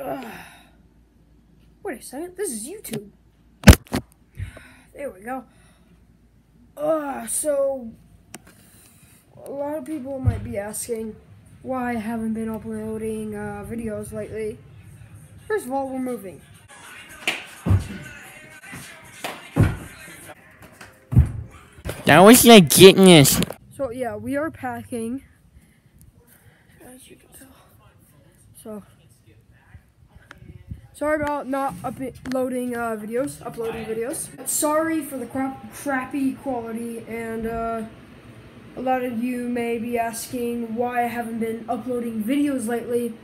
Ugh. Wait a second, this is YouTube. There we go. Uh, so, a lot of people might be asking why I haven't been uploading uh, videos lately. First of all, we're moving. That was like getting this. So yeah, we are packing. As you can tell. So sorry about not uploading uh, videos, uploading videos. Sorry for the crap, crappy quality, and uh, a lot of you may be asking why I haven't been uploading videos lately.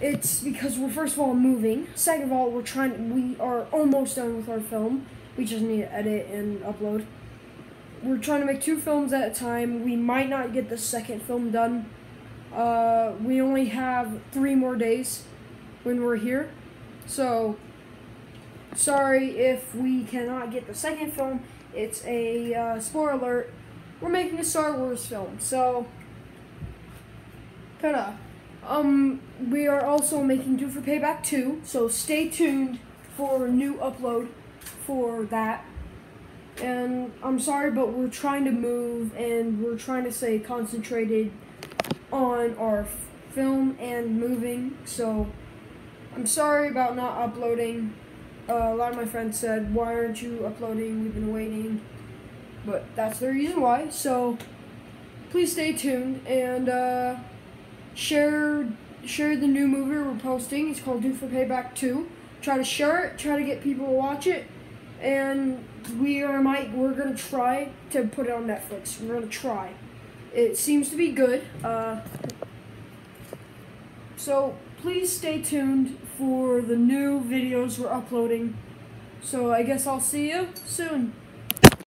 It's because we're first of all moving. Second of all, we're trying. We are almost done with our film. We just need to edit and upload we're trying to make two films at a time. We might not get the second film done. Uh, we only have three more days when we're here. So, sorry if we cannot get the second film. It's a uh, spoiler alert. We're making a Star Wars film. So, kinda. Um, we are also making Due for Payback 2. So, stay tuned for a new upload for that. And I'm sorry, but we're trying to move and we're trying to stay concentrated on our film and moving. So I'm sorry about not uploading. Uh, a lot of my friends said, why aren't you uploading? We've been waiting. But that's the reason why. So please stay tuned and uh, share share the new movie we're posting. It's called Due for Payback 2. Try to share it. Try to get people to watch it and we are might we're gonna try to put it on Netflix. We're gonna try. It seems to be good. Uh, so please stay tuned for the new videos we're uploading. So I guess I'll see you soon.